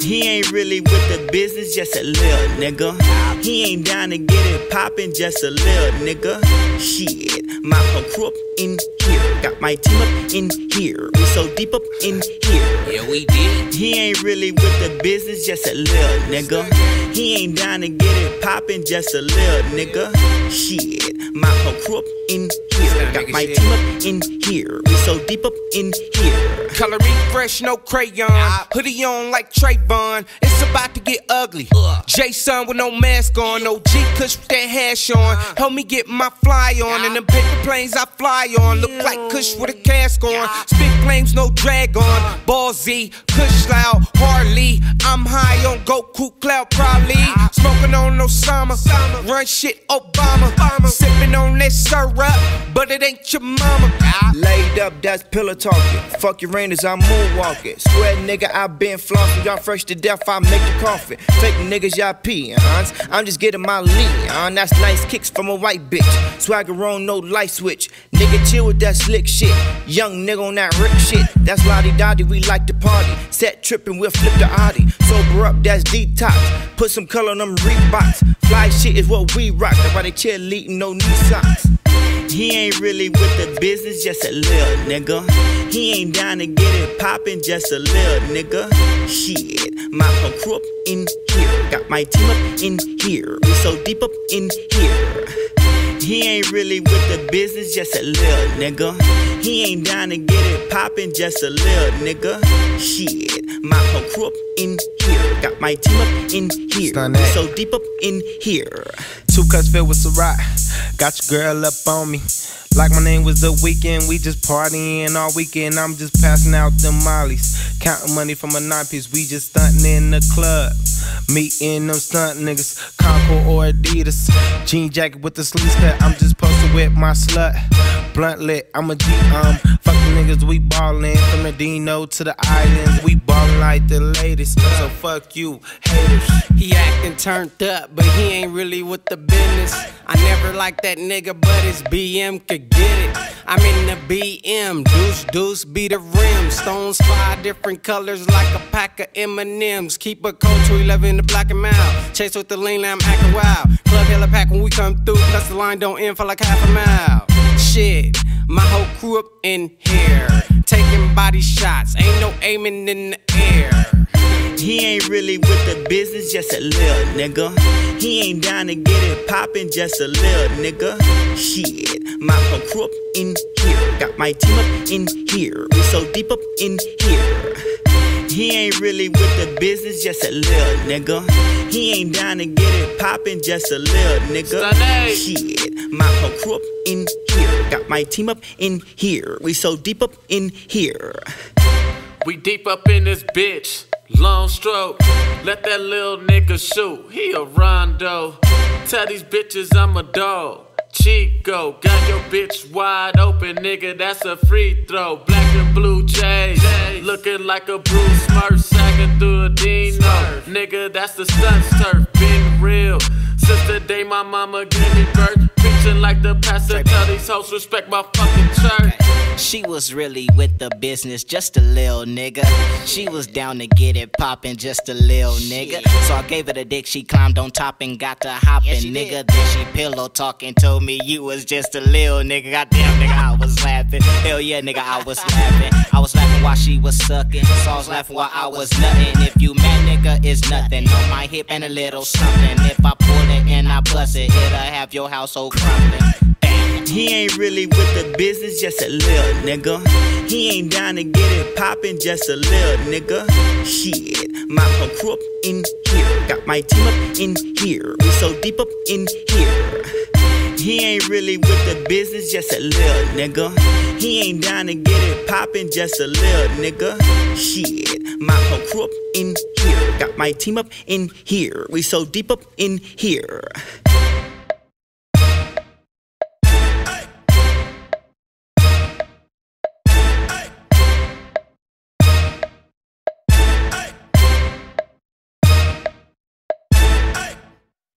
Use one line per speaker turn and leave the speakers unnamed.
He ain't really with the business, just a little nigga. He ain't down to get it poppin', just a little nigga. Shit, my whole crew up in here. Got my team up in here. We so deep up in here.
Yeah, we did.
He ain't really with the business, just a little nigga. He ain't down to get it poppin', just a little nigga. Shit, my whole crew up in here. Got my team up in here. We so deep up in here.
Color me fresh, no crayon. Hoodie on like Trayvon. It's about to get ugly. Jason with no mask on, no G Kush with that hash on. Help me get my fly on, and them paper planes I fly on. Look like Kush with a cask on. Spit flames, no drag on. Ball Z, Kush loud, Harley. I'm high on Goku Cloud, probably. Smoking on Osama. Run shit, Obama. Sipping on that syrup, but it ain't your mama.
Laid up, that's pillow talking. Fuck your rainers, I'm moonwalking. Square nigga, I been flossing. Y'all fresh to death, I make the coffee. Fake niggas, y'all huh? I'm just getting my lean, huh? That's nice kicks from a white bitch. Swagger on, no light switch. Nigga, chill with that slick shit. Young nigga on that rip shit. That's Lottie Dottie, we like to party. Set tripping, we'll flip the Audi. Sober up, that's detox. Put some color on them Reeboks. Fly shit is what we rock. That's why they cheerleading, no knee socks.
He ain't really with the business, just a little nigga. He ain't down to get it poppin', just a little nigga. Shit, my whole crew up in here. Got my team up in here. We so deep up in here. He ain't really with the business, just a little nigga. He ain't down to get it poppin', just a little nigga. Shit, my whole crew up in here. Got my team up in here. We so deep up in here.
Two cups filled with Ciroc. Got your girl up on me. Like my name was the Weeknd, we just partying all weekend. I'm just passing out the mollies. Counting money from a nine piece, we just stunting in the club. Meeting them stunt niggas, Concord or Adidas. Jean jacket with the sleeves cut, I'm just posted with my slut. Blunt lit, I'm a G, um. Fuck the niggas, we ballin'. From the Dino to the islands, we like the latest. So fuck you, haters.
He acting turned up, but he ain't really with the business. I never liked that nigga, but his BM could get it. I'm in the BM, deuce deuce be the rim. Stones five different colors like a pack of M&Ms. Keep a coat to 11 the black and mild. Chase with the lean, I'm acting wild. Club hella pack when we come through, plus the line don't end for like half a mile. Shit, my whole crew up in here, body shots. Ain't no aiming in the air.
He ain't really with the business, just a little nigga. He ain't down to get it poppin', just a little nigga. Shit, my crew up in here. Got my team up in here. We so deep up in here. He ain't really with the business, just a little nigga. He ain't down to get it poppin', just a little nigga. Shit, my whole crew up in here. Got my team up in here. We so deep up in here.
We deep up in this bitch. Long stroke. Let that little nigga shoot. He a Rondo. Tell these bitches I'm a dog. Chico, got your bitch wide open, nigga. That's a free throw. Black blue J's. Looking like a Bruce Smurf sagging through a Dino. Nigga, that's the stunts turf. Been real. Since the day my mama gave me birth. Preaching like the pastor. Tell these hoes respect my fucking church.
She was really with the business, just a lil nigga. She was down to get it poppin', just a lil nigga. So I gave her the dick, she climbed on top and got to hoppin', nigga. Then she pillow talking, told me you was just a lil nigga. Goddamn, nigga, I was laughing. Hell yeah, nigga, I was laughing. I was laughing while she was sucking. So I was laughing while I was nuttin'. If you mad, nigga, it's nothing. On my hip and a little something. If I pull it and I bust it, it'll have your household crumbling.
He ain't really with the business, just a little nigga. He ain't down to get it poppin', just a little nigga. Shit, my whole crew up in here. Got my team up in here. We so deep up in here. He ain't really with the business, just a little nigga. He ain't down to get it poppin', just a little nigga. Shit, my whole crew up in here. Got my team up in here. We so deep up in here.